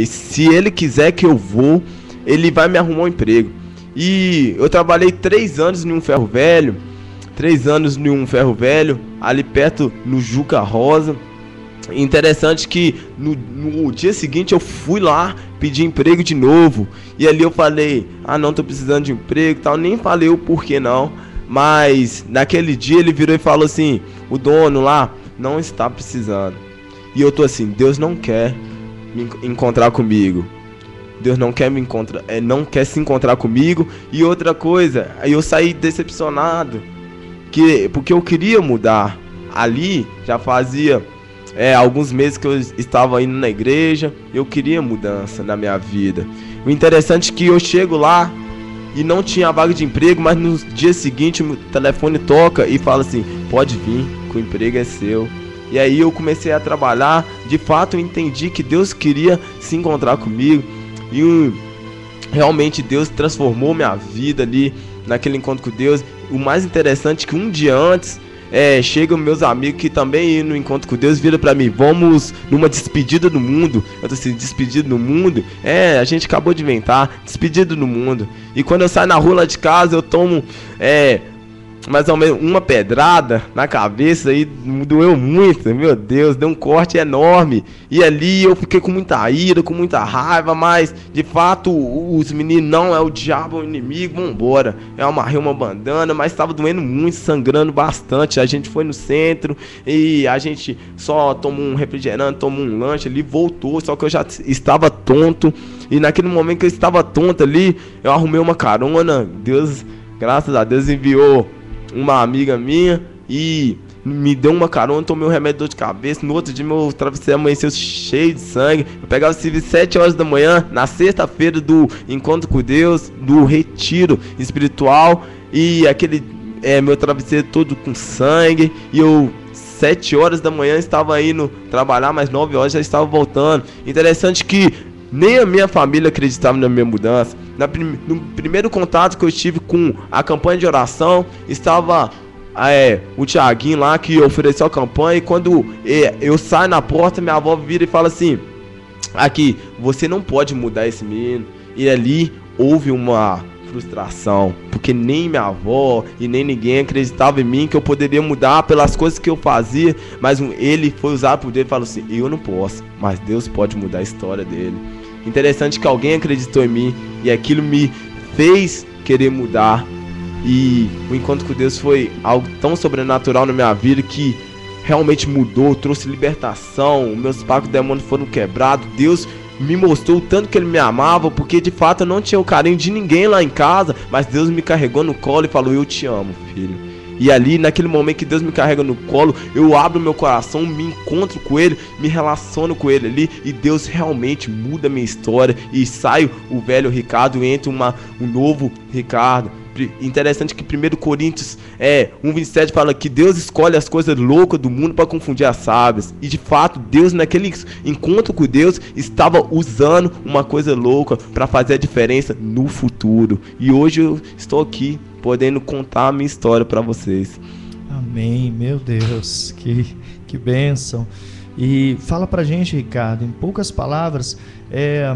Se ele quiser que eu vou, ele vai me arrumar um emprego. E eu trabalhei três anos em um ferro velho, três anos em um ferro velho, ali perto no Juca Rosa. Interessante que no, no, dia seguinte eu fui lá pedir emprego de novo. E ali eu falei, ah não, tô precisando de emprego tal. Nem falei o porquê não. Mas naquele dia ele virou e falou assim, o dono lá não está precisando. E eu tô assim, Deus não quer me encontrar comigo. Deus não quer me encontrar, é, não quer se encontrar comigo. E outra coisa, eu saí decepcionado, que porque eu queria mudar. Ali já fazia é, alguns meses que eu estava indo na igreja, eu queria mudança na minha vida. O interessante é que eu chego lá e não tinha vaga de emprego, mas no dia seguinte o telefone toca e fala assim: pode vir, que o emprego é seu. E aí eu comecei a trabalhar, de fato eu entendi que Deus queria se encontrar comigo e realmente Deus transformou minha vida ali naquele encontro com Deus. O mais interessante é que um dia antes é, chegam meus amigos que também no encontro com Deus, viram para mim, vamos numa despedida do mundo. Eu tô assim, despedida no mundo? É, a gente acabou de inventar, despedida do mundo. E quando eu saio na rua lá de casa, eu tomo é, mais ou menos uma pedrada na cabeça e doeu muito, meu Deus, deu um corte enorme. E ali eu fiquei com muita ira, com muita raiva, mas de fato os meninos não é o diabo, é o inimigo, vambora. Eu amarrei uma bandana, mas estava doendo muito, sangrando bastante. A gente foi no centro e a gente só tomou um refrigerante, tomou um lanche ali, voltou, só que eu já estava tonto. E naquele momento que eu estava tonto ali, eu arrumei uma carona. Deus, graças a Deus, enviou uma amiga minha e me deu uma carona, tomei um remédio de dor de cabeça. No outro dia, meu travesseiro amanheceu cheio de sangue. Eu pegava o serviço 7 horas da manhã, na sexta-feira do encontro com Deus, do retiro espiritual. E aquele é, meu travesseiro todo com sangue. E eu, 7 horas da manhã, estava indo trabalhar, mas 9 horas já estava voltando. Interessante que nem a minha família acreditava na minha mudança. Na prim no primeiro contato que eu tive com a campanha de oração, estava é, o Tiaguinho lá que ofereceu a campanha. E quando é, eu saio na porta, minha avó vira e fala assim: Aqui, você não pode mudar esse menino. E ali houve uma frustração, porque nem minha avó e nem ninguém acreditava em mim que eu poderia mudar pelas coisas que eu fazia, mas ele foi usado por Deus e falou assim: "Eu não posso, mas Deus pode mudar a história dele". Interessante que alguém acreditou em mim e aquilo me fez querer mudar. E o encontro com Deus foi algo tão sobrenatural na minha vida que realmente mudou, trouxe libertação. Meus pactos demônios foram quebrados. Deus me mostrou o tanto que ele me amava, porque de fato eu não tinha o carinho de ninguém lá em casa, mas Deus me carregou no colo e falou: Eu te amo, filho. E ali, naquele momento que Deus me carrega no colo, eu abro meu coração, me encontro com Ele, me relaciono com Ele ali, e Deus realmente muda minha história. E saio o velho Ricardo e entra uma, um novo Ricardo. Interessante que 1 Coríntios é 1,27 fala que Deus escolhe as coisas loucas do mundo para confundir as sábias. E de fato, Deus, naquele encontro com Deus, estava usando uma coisa louca para fazer a diferença no futuro. E hoje eu estou aqui podendo contar a minha história para vocês. Amém, meu Deus, que, que bênção. E fala pra gente, Ricardo, em poucas palavras, é,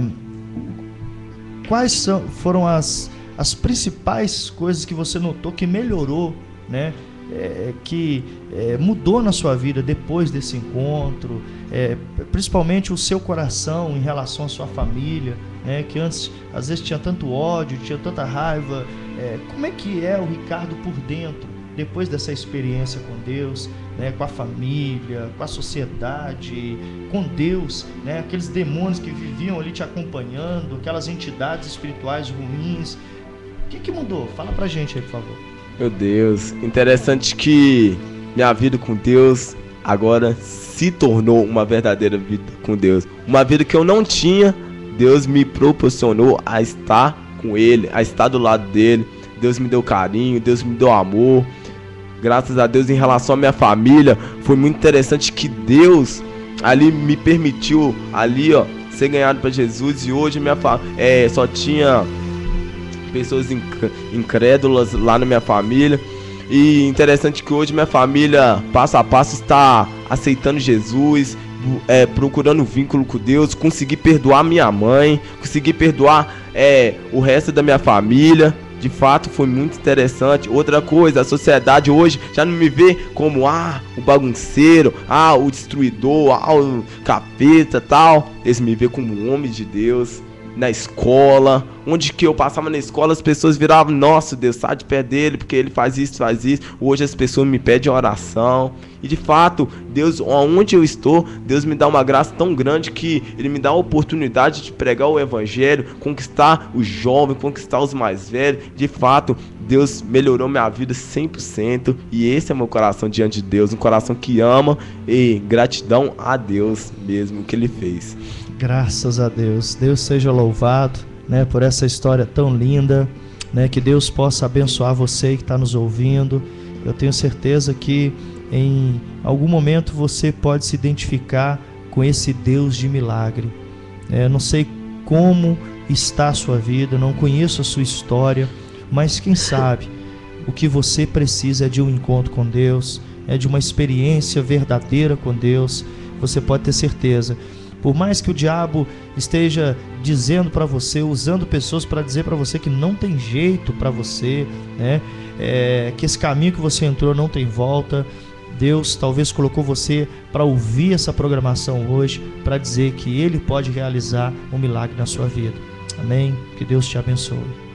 quais são, foram as, as principais coisas que você notou que melhorou, né? É, que é, mudou na sua vida depois desse encontro, é, principalmente o seu coração em relação à sua família, né? Que antes às vezes tinha tanto ódio, tinha tanta raiva, é, como é que é o Ricardo por dentro, depois dessa experiência com Deus, né, com a família, com a sociedade, com Deus, né, aqueles demônios que viviam ali te acompanhando, aquelas entidades espirituais ruins. O que, que mudou? Fala pra gente aí, por favor. Meu Deus, interessante que minha vida com Deus agora se tornou uma verdadeira vida com Deus. Uma vida que eu não tinha, Deus me proporcionou a estar com ele, a estar do lado dele. Deus me deu carinho, Deus me deu amor. Graças a Deus em relação à minha família, foi muito interessante que Deus ali me permitiu ali, ó, ser ganhado para Jesus e hoje minha é, só tinha pessoas incrédulas lá na minha família. E interessante que hoje minha família, passo a passo, está aceitando Jesus, é, procurando vínculo com Deus, consegui perdoar minha mãe, consegui perdoar é, o resto da minha família. De fato, foi muito interessante. Outra coisa, a sociedade hoje já não me vê como ah, o bagunceiro, ah, o destruidor, ah, o capeta, tal. Eles me vê como um homem de Deus na escola, onde que eu passava na escola, as pessoas viravam, nossa Deus, sai de pé dele, porque ele faz isso, faz isso. Hoje as pessoas me pedem oração. E de fato, Deus, onde eu estou, Deus me dá uma graça tão grande que Ele me dá a oportunidade de pregar o Evangelho, conquistar os jovens, conquistar os mais velhos. De fato, Deus melhorou minha vida 100% e esse é meu coração diante de Deus, um coração que ama e gratidão a Deus mesmo que Ele fez. Graças a Deus. Deus seja louvado, né, por essa história tão linda, né, que Deus possa abençoar você que está nos ouvindo. Eu tenho certeza que em algum momento você pode se identificar com esse Deus de milagre. É, não sei como está a sua vida, não conheço a sua história, mas quem sabe o que você precisa é de um encontro com Deus, é de uma experiência verdadeira com Deus. Você pode ter certeza por mais que o diabo esteja dizendo para você, usando pessoas para dizer para você que não tem jeito para você, né? É, que esse caminho que você entrou não tem volta. Deus talvez colocou você para ouvir essa programação hoje, para dizer que Ele pode realizar um milagre na sua vida. Amém? Que Deus te abençoe.